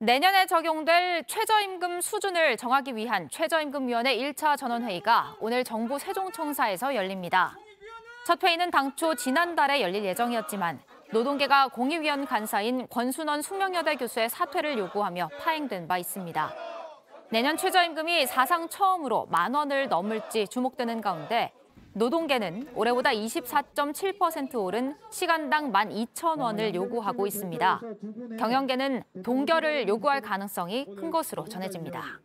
내년에 적용될 최저임금 수준을 정하기 위한 최저임금위원회 1차 전원회의가 오늘 정부 세종청사에서 열립니다. 첫 회의는 당초 지난달에 열릴 예정이었지만 노동계가 공익위원 간사인 권순원 숙명여대 교수의 사퇴를 요구하며 파행된 바 있습니다. 내년 최저임금이 사상 처음으로 만 원을 넘을지 주목되는 가운데 노동계는 올해보다 24.7% 오른 시간당 12,000원을 요구하고 있습니다. 경영계는 동결을 요구할 가능성이 큰 것으로 전해집니다.